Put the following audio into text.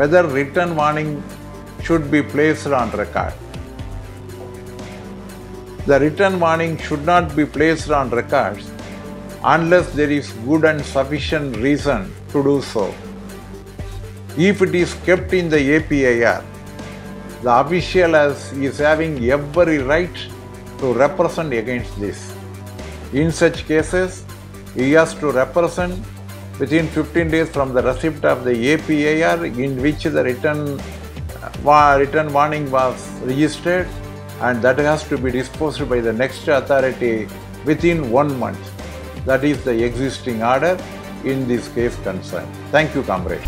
whether written warning should be placed on record. The written warning should not be placed on records unless there is good and sufficient reason to do so. If it is kept in the APAR, the official has, is having every right to represent against this. In such cases, he has to represent within 15 days from the receipt of the APAR in which the written, uh, written warning was registered and that has to be disposed by the next authority within one month. That is the existing order in this case concerned. Thank you, comrade.